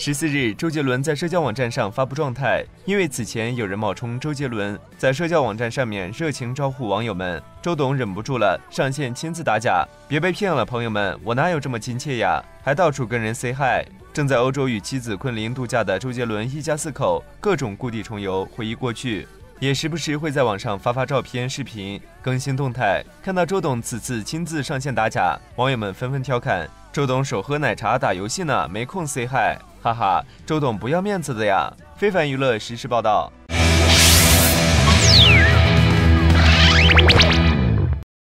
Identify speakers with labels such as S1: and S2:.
S1: 十四日，周杰伦在社交网站上发布状态，因为此前有人冒充周杰伦，在社交网站上面热情招呼网友们，周董忍不住了，上线亲自打假，别被骗了，朋友们，我哪有这么亲切呀？还到处跟人 say hi。正在欧洲与妻子昆凌度假的周杰伦一家四口，各种故地重游，回忆过去，也时不时会在网上发发照片、视频，更新动态。看到周董此次亲自上线打假，网友们纷纷调侃：周董手喝奶茶打游戏呢，没空 say hi。哈哈，周董不要面子的呀！非凡娱乐实时报道。